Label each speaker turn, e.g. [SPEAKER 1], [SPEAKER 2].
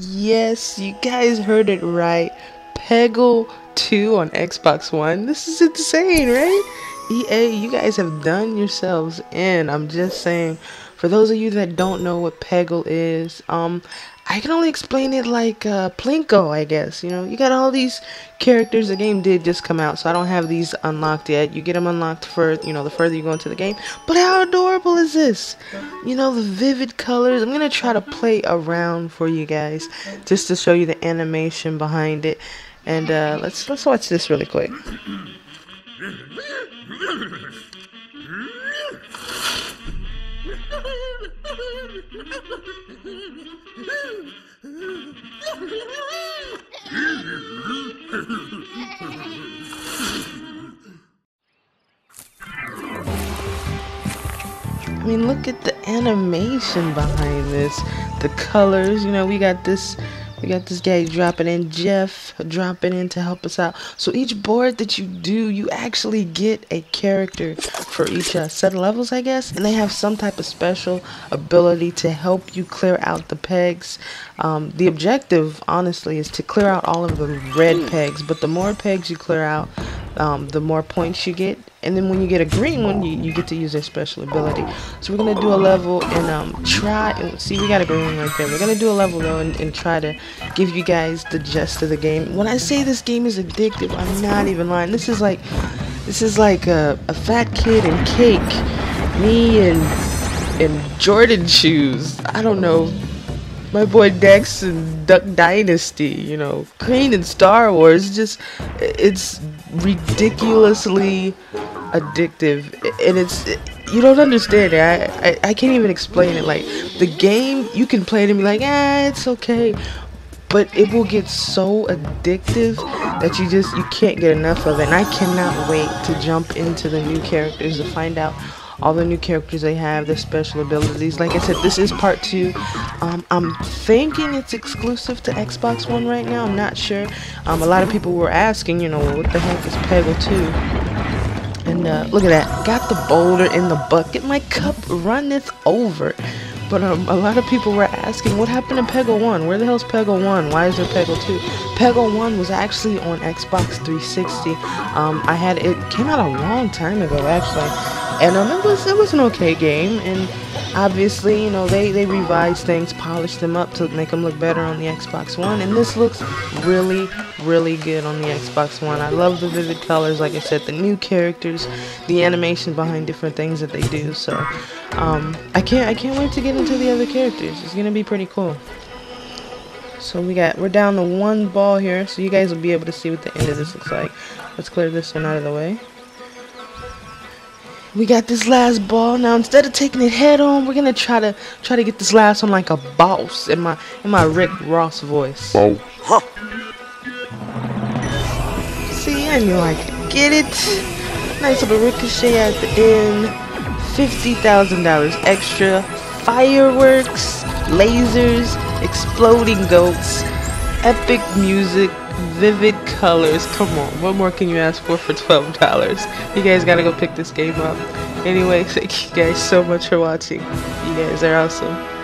[SPEAKER 1] Yes, you guys heard it right. Peggle 2 on Xbox One. This is insane, right? EA, you guys have done yourselves in. I'm just saying, for those of you that don't know what Peggle is, um, I can only explain it like uh, Plinko, I guess. You know, you got all these characters. The game did just come out, so I don't have these unlocked yet. You get them unlocked for, you know, the further you go into the game. But how adorable is this? You know, the vivid colors. I'm gonna try to play around for you guys, just to show you the animation behind it. And uh, let's let's watch this really quick. I mean, look at the animation behind this. The colors, you know, we got this we got this guy dropping in, Jeff dropping in to help us out. So each board that you do, you actually get a character for each uh, set of levels, I guess. And they have some type of special ability to help you clear out the pegs. Um, the objective, honestly, is to clear out all of the red pegs. But the more pegs you clear out, um, the more points you get. And then when you get a green one, you, you get to use their special ability. So we're going to do a level and um, try, and see we got a green one right there. We're going to do a level though and, and try to give you guys the gist of the game. When I say this game is addictive, I'm not even lying. This is like, this is like a, a fat kid and cake. Me and, and Jordan shoes. I don't know my boy Dex and Duck Dynasty, you know, Crane and Star Wars, just it's ridiculously addictive, and it's you don't understand it. I, I I can't even explain it. Like the game, you can play it and be like, ah, it's okay, but it will get so addictive that you just you can't get enough of it. And I cannot wait to jump into the new characters to find out all the new characters they have, their special abilities. Like I said, this is part two. Um, I'm thinking it's exclusive to Xbox One right now. I'm not sure. Um, a lot of people were asking, you know, what the heck is Peggle 2? And uh, look at that. Got the boulder in the bucket. My cup runneth over. But um, a lot of people were asking, what happened to Peggle 1? Where the hell's Peggle 1? Why is there Peggle 2? Peggle 1 was actually on Xbox 360. Um, I had it came out a long time ago, actually and um, it was it was an okay game, and obviously, you know, they they revised things, polished them up to make them look better on the Xbox One, and this looks really really good on the Xbox One. I love the vivid colors, like I said, the new characters, the animation behind different things that they do. So, um, I can't I can't wait to get into the other characters. It's gonna be pretty cool. So we got we're down to one ball here, so you guys will be able to see what the end of this looks like. Let's clear this one out of the way. We got this last ball now. Instead of taking it head on, we're gonna try to try to get this last one like a boss in my in my Rick Ross voice.
[SPEAKER 2] Oh. Huh.
[SPEAKER 1] See, and you like get it? Nice little ricochet at the end. Fifty thousand dollars extra. Fireworks, lasers, exploding goats, epic music, vivid colors. Come on, what more can you ask for for $12? You guys gotta go pick this game up. Anyway, thank you guys so much for watching. You guys are awesome.